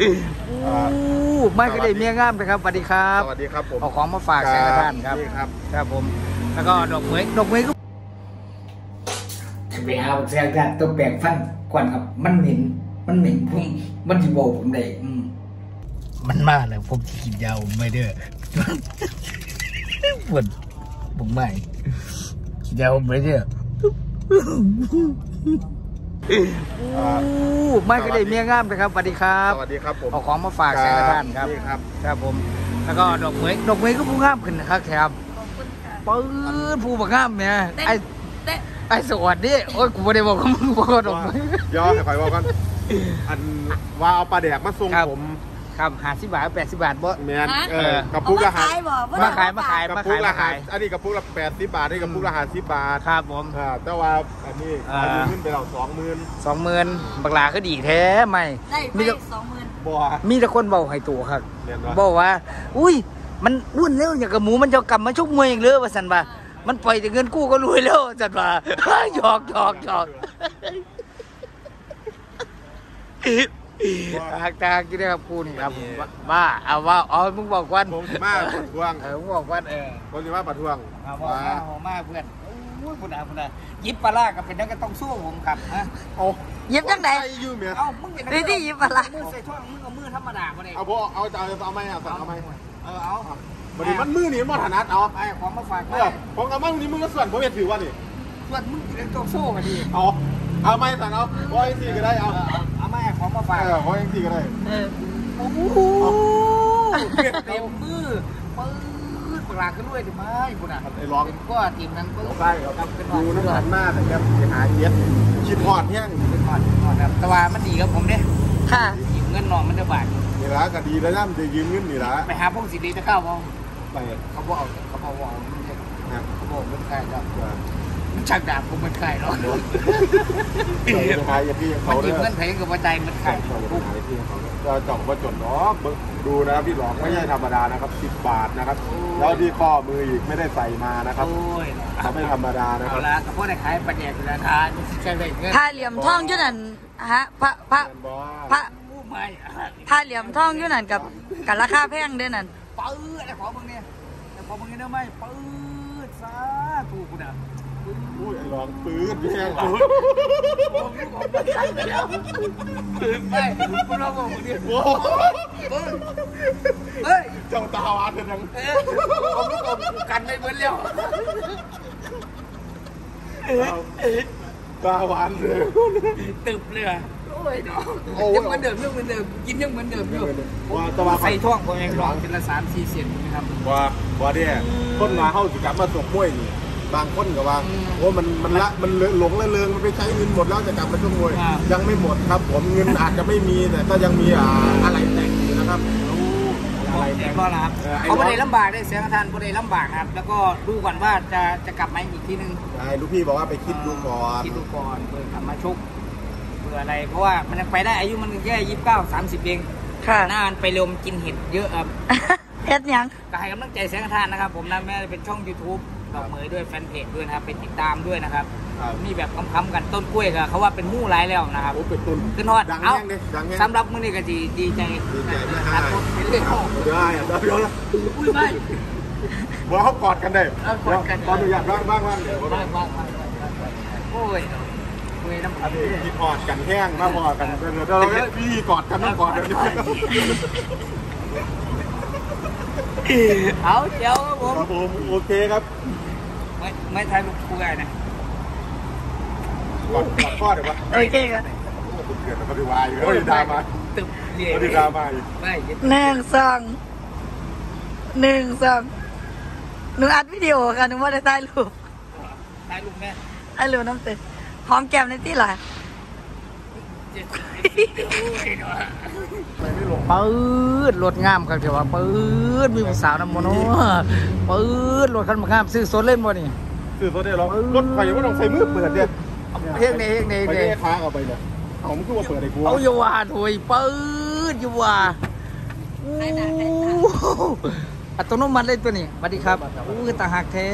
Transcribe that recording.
อู้ไม่ก็ได้เมียงามนะครับสวัสดีครับสวัสดีครับผมเอาของมาฝากแสงท่านครับนี่ครับครับผม แล้วก็ดอกเหมยดอกเหมยก็ไปหาแสงท่านต้องแปลงฟันก่อนครับ มันเหม็นมันเหม็นผมมันจะบอกผมได้อืมมันมากเลยผมที่กินยาผมไม่เด้อปวดผมไม่กินยาผมไม่เด้ออ่าอู้ ไม่ก็ได้เมียงามนะครับสวัสดีครับสวัสดีครับผมเอาของมาฝากแสงท่านครับนี่ครับครับผม แล้วก็ดอกเหมยดอกเหมยก็ผู้งามขึ้นนะครับแถมปื้นผู้บักงามเนี่ยไอ้ไอ้สวัสดีโอ้ยกูไม่ได้บอกกับมึงบอกว่าดอกเหมยย่อให้คอยบอกกันอันว่าเอาปลาแดกมาส่งครับผม ครับหาสิบบาทแปดสิบบาทบ่ แมนฮะ เออกระปุกละหามาขายมาขาย กระมาปุขากยละมาหาขายอันนี้กระปุกละแปดสิบบาทนี่กระปุกละหาสิบบาทครับผม อ่าแต่ว่าอันนี้อ่าอายุขึ้นไปเราสองหมื่นสองหมื่นบักหลาก็ดีแท้ไหมได้ไปมีแต่สองหมื่นบัวมีแต่คนเบาให้ตัวครับเรียนว่าบอกว่า อุ้ย มันอ้วนแล้วอย่างกับหมูมันจะกลับมาชกมวยอย่างเลือว่าสันว่ามันปล่อยแต่เงินกู้ก็รวยแล้วสันว่า หยอกหยอกหยอก ตากตากกินได้ครับกูนี่ครับว่าเอาว่าเอามึงบอกวันผมสิมาปะท้วง เออมึงบอกวันเออผมสิมาปะท้วงเอาบอกมาบอกมาเพื่อนโอ้ยคุณอาคุณอายิบปลาล่ากับเป็นนักก็ต้องสู้ผมครับฮะเอายิบจังไหนไอ้ยูเมียเอ้ามึงเป็นนี่ที่ยิบปลาร้ามือใส่ช่องมึงเอามือธรรมดาบ่ได้เอาพวกเอาจะเอาเอาไหมอะสั่งเอาไหมเออเอาบัดนี้มันมือนี่มันถนัดเอาไอ้ของมาฝากเออผมกับมันนี่มึงก็ส่วนผมจะถือว่านี่ส่วนมึงเป็นตัวสู้มาดีเอาเอาไหมสั่งเอาว่าเองสี่ก็ได้เอาเอา มาของมาฝากเออว่าเองสี่ก็ได้เออโอ้โหเต็มมือปื้ดปลาขึ้นด้วยดิไม่คุณอะไอ้ร้องเป็นก็ทีมนั้นปื้ดใช่คครัรับบเป็นดูหอดน้ำมันมากนะครับไปหาเย็ดคิดหอดแห้งเป็นหอดหอดครับแต่ว่ามันดีกับผมเนี่ยค่ะยืมเงินนอนมันจะบาทนี่ละก็ดีแล้วนะมันจะยืมเงินนี่ละไปหาพวกสิริจะเข้าบ้องไปเขาบอกเขาบอกว่ามันจะนะเขาบอกมันใครครับมัน ชักดาบผมมันใครหรอกไปหาเย็ดที่มัเขานเด้ยืมอเงินไทยกับว่าใจมันใครไปหาเย็ดที่เขาก็จ่องว่าจนเนาะดูนะพี่หลอกไม่ใช่ธรรมดานะครับ10บาทนะครับ แล้วที่ข้อมืออีกไม่ได้ใส่มานะครับโอ้ยเขาไม่ธรรมดานะคเอารับละกับพวกในขายปัญญาธนาคารใช่เลยเงินผ้าเหลี่ยมทองอยู่นั่นฮะพระพระพระผู้ใหม่ผ้าเหลี่ยมทองอยู่นั่นกับกับราคาแพงเด้อนั่นปื้ดไอ้ของมึงเนี่ยไอ้ของมึงเนี่ยได้ไหมปื้ดซาถูกกูนะ อุ้ยไอ้ร้องปื๊ดแห้งผมผมผมใช่ไปแล้วไม่คุณเราบอกมึงเนี่ยโอ้เฮ้ยเจ้าตาวานเป็นยังเออผมรู้ผมกันไม่เหมือนแล้วตาหวานเลยตึบเลยโอ้ยเนาะโอ้ยยังเหมือนเดิมยังเหมือนเดิมกินยังเหมือนเดิมอยู่ว่าตะวันใส่ท่องผมเองลองเป็นละสามสี่เซนนะครับว่าว่าเนี่ยคนมาเข้าสิกลับมาส่งมวยนี่ บางคนก็ว่าอืมโอ้มันมันละมันหลงละเลงมันไปใช้เงินหมดแล้วจะกลับมาส่งมวยครับ ยังไม่หมดครับ ผมเงินอาจจะไม่มีแต่ก็ยังมีอ่าอะไรแต่งอยู่นะครับ อะไรแต่ก็นะครับเออไอ้เขาไม่น้องได้ลำบากได้เสียงทานไม่ได้ลำบากครับ แล้วก็ดูก่อนว่าจะจะกลับมาอีกทีนึงใช่ลูกพี่บอกว่าไปคิดดูก่อนคิดดูก่อนเพื่อกลับมาชกเพื่ออะไร เพราะว่ามันยังไปได้อายุมันแค่ยี่สิบเก้าสามสิบเองค่ะหน้ามันไปลมกินเห็ดเยอะครับ เฮ็ดหยัง ก็ให้กำลังใจแสงทานนะครับ ผมนะแม้จะเป็นช่อง YouTube ดอกเหมยด้วยแฟนเพจด้วยนะครับไปติดตามด้วยนะครับครับมีแบบคำๆกันต้นกล้วยก็เขาว่าเป็นหมู่ร้ายแล้วนะครับ โอ้เป็นตุนขึ้นฮอดดังเอ้าแห้งเลยดังแห้ง สำหรับมื้อนี้ก็ดีดีใจดีใจมากครับผมเป็นเรื่องของเดี๋ยวอะเดี๋ยวเดี๋ยวอุ้ยไม่ บอกเขากอดกันได้เอากอดกัน ขออนุญาตบ้างบ้างบ้างเดี๋ยวว่างว่างว่างโอ้ยคุยน้ำอัอันนนี้นี้ที่กอดกันแห้งมากกอดกันเดี๋ยวเดี๋ยวเราพี่กอดกันต้องกอดเดี๋ยวนี้เอาเจ้าครับผม ครับผมโอเคครับ ไม่ไม่ทายลูกคุยนะกอดกอดพ่อเดี๋ยววะโอเคค่ะผมเกิดมาปฏิวายอยู่แล้วดรามาตึบเรียปฏิดรามาอีกไม่ยึดหนึ่งสองหนึ่งสองหนูอัดวิดีโอค่ะหนูว่าได้ถ่ายรูปทายลูกแม่ถ่ายรูปน้ำเตยหอมแก้มในที่หล่ะเจ็ดโอ้ยเนาะไปไม่ลงปื๊ดรถงามครับเดี๋ยวว่าปื๊ดมีผู้สาวน้ำมันเนาะปื๊ดรถคันมางามซื้อสดเล่นบ่นี่คือตัวเดียวเรารถไฟว่าต้องใส่มือเปิดเนี่ยเฮ้ยนี่เฮ้ยนี่ไปเฮ้ยแยกค้างเอาไปเนี่ยผมคือว่าเปิดไอ้กูเอาอย่าว่าถวยปื๊ดอย่าว่าโอ้อัตโนมัติเลยตัวนี้สวัสดีครับอู้ตาหักแท้